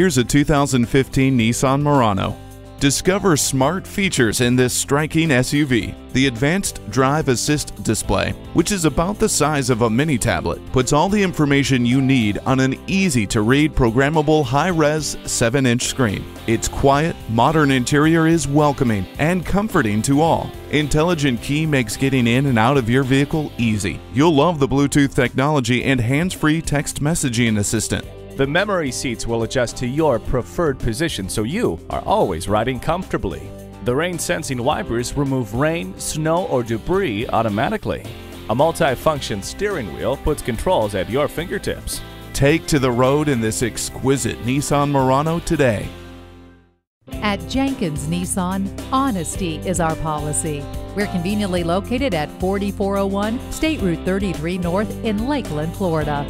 Here's a 2015 Nissan Murano. Discover smart features in this striking SUV. The Advanced Drive Assist display, which is about the size of a mini tablet, puts all the information you need on an easy to read programmable high res 7 inch screen. Its quiet, modern interior is welcoming and comforting to all. Intelligent Key makes getting in and out of your vehicle easy. You'll love the Bluetooth technology and hands free text messaging assistant. The memory seats will adjust to your preferred position so you are always riding comfortably. The rain sensing wipers remove rain, snow, or debris automatically. A multi-function steering wheel puts controls at your fingertips. Take to the road in this exquisite Nissan Murano today. At Jenkins Nissan, honesty is our policy. We're conveniently located at 4401 State Route 33 North in Lakeland, Florida.